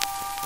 you